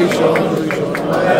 Rishon,